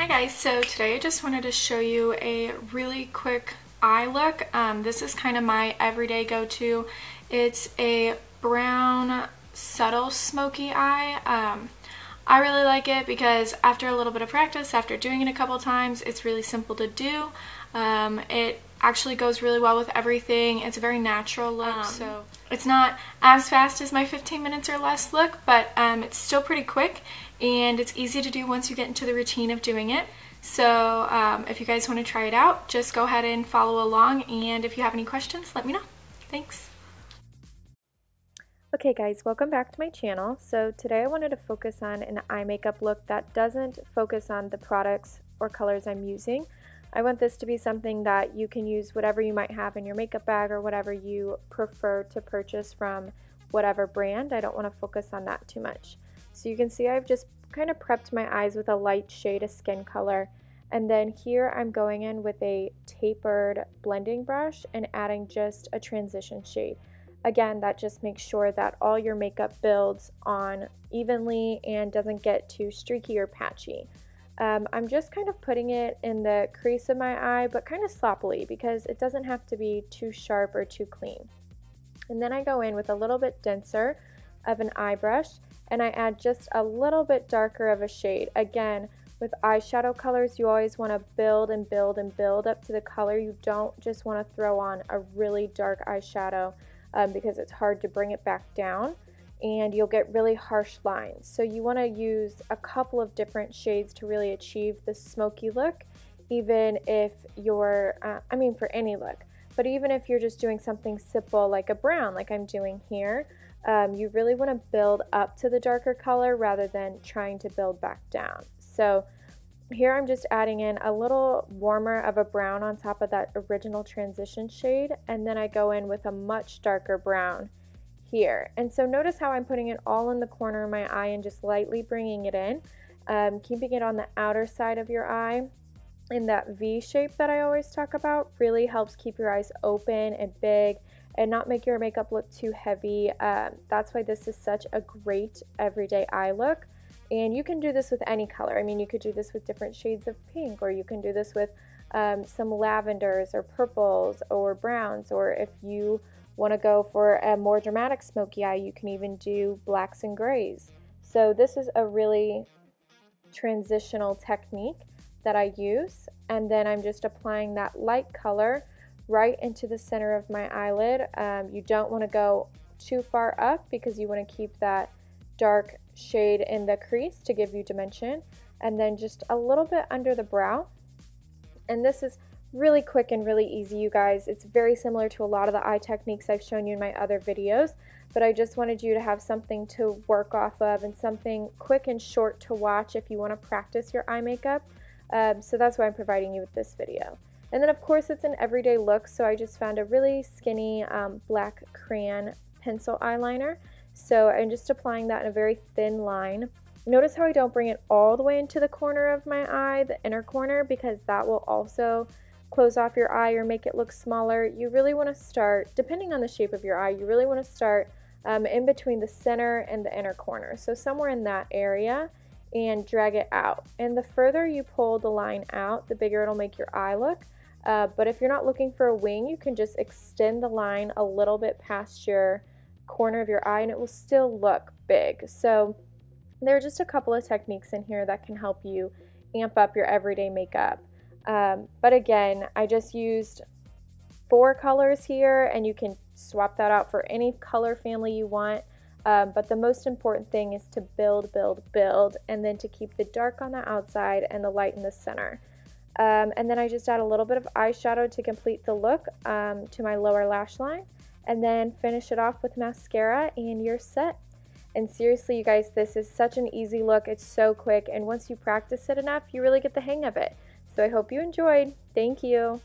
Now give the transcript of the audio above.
Hi guys, so today I just wanted to show you a really quick eye look. Um, this is kind of my everyday go-to. It's a brown subtle smoky eye. Um, I really like it because after a little bit of practice, after doing it a couple times, it's really simple to do. Um, it actually goes really well with everything. It's a very natural look, um, so it's not as fast as my 15 minutes or less look, but um, it's still pretty quick and it's easy to do once you get into the routine of doing it. So um, if you guys want to try it out, just go ahead and follow along and if you have any questions, let me know. Thanks. Okay guys, welcome back to my channel. So today I wanted to focus on an eye makeup look that doesn't focus on the products or colors I'm using. I want this to be something that you can use whatever you might have in your makeup bag or whatever you prefer to purchase from whatever brand. I don't want to focus on that too much. So you can see I've just kind of prepped my eyes with a light shade of skin color. And then here I'm going in with a tapered blending brush and adding just a transition shade. Again, that just makes sure that all your makeup builds on evenly and doesn't get too streaky or patchy. Um, I'm just kind of putting it in the crease of my eye, but kind of sloppily because it doesn't have to be too sharp or too clean. And then I go in with a little bit denser of an eye brush and I add just a little bit darker of a shade. Again, with eyeshadow colors, you always want to build and build and build up to the color. You don't just want to throw on a really dark eyeshadow um, because it's hard to bring it back down and you'll get really harsh lines. So you want to use a couple of different shades to really achieve the smoky look, even if you're, uh, I mean for any look, but even if you're just doing something simple like a brown like I'm doing here, um, you really want to build up to the darker color rather than trying to build back down. So here I'm just adding in a little warmer of a brown on top of that original transition shade and then I go in with a much darker brown here. And so notice how I'm putting it all in the corner of my eye and just lightly bringing it in, um, keeping it on the outer side of your eye. And that V shape that I always talk about really helps keep your eyes open and big and not make your makeup look too heavy. Um, that's why this is such a great everyday eye look. And you can do this with any color. I mean, you could do this with different shades of pink, or you can do this with um, some lavenders or purples or browns, or if you Want to go for a more dramatic smoky eye, you can even do blacks and grays. So this is a really transitional technique that I use. And then I'm just applying that light color right into the center of my eyelid. Um, you don't want to go too far up because you want to keep that dark shade in the crease to give you dimension. And then just a little bit under the brow. And this is really quick and really easy, you guys. It's very similar to a lot of the eye techniques I've shown you in my other videos, but I just wanted you to have something to work off of and something quick and short to watch if you want to practice your eye makeup. Um, so that's why I'm providing you with this video. And then of course it's an everyday look, so I just found a really skinny um, black crayon pencil eyeliner. So I'm just applying that in a very thin line. Notice how I don't bring it all the way into the corner of my eye, the inner corner, because that will also close off your eye or make it look smaller, you really want to start, depending on the shape of your eye, you really want to start um, in between the center and the inner corner. So somewhere in that area and drag it out. And the further you pull the line out, the bigger it'll make your eye look. Uh, but if you're not looking for a wing, you can just extend the line a little bit past your corner of your eye and it will still look big. So there are just a couple of techniques in here that can help you amp up your everyday makeup. Um, but again, I just used four colors here and you can swap that out for any color family you want. Um, but the most important thing is to build, build, build, and then to keep the dark on the outside and the light in the center. Um, and then I just add a little bit of eyeshadow to complete the look um, to my lower lash line. And then finish it off with mascara and you're set. And seriously, you guys, this is such an easy look. It's so quick. And once you practice it enough, you really get the hang of it. So I hope you enjoyed. Thank you.